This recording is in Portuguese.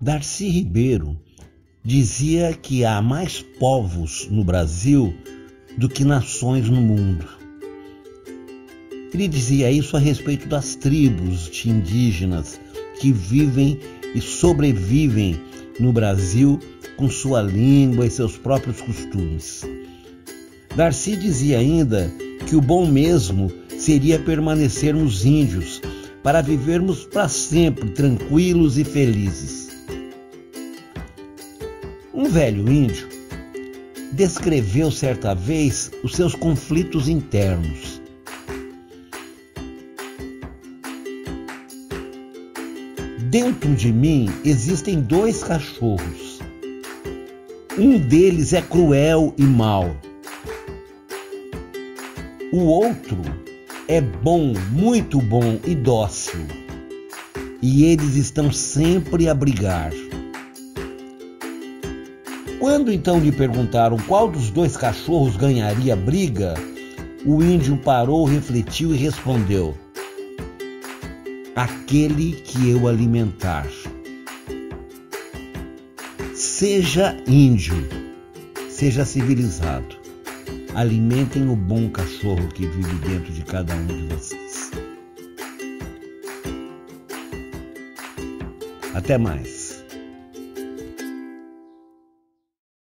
Darcy Ribeiro dizia que há mais povos no Brasil do que nações no mundo. Ele dizia isso a respeito das tribos de indígenas que vivem e sobrevivem no Brasil com sua língua e seus próprios costumes. Darcy dizia ainda que o bom mesmo seria permanecermos índios para vivermos para sempre tranquilos e felizes. Um velho índio descreveu certa vez os seus conflitos internos. Dentro de mim existem dois cachorros. Um deles é cruel e mau. O outro é bom, muito bom e dócil. E eles estão sempre a brigar. Quando então lhe perguntaram qual dos dois cachorros ganharia a briga, o índio parou, refletiu e respondeu: Aquele que eu alimentar. Seja índio, seja civilizado. Alimentem o bom cachorro que vive dentro de cada um de vocês. Até mais.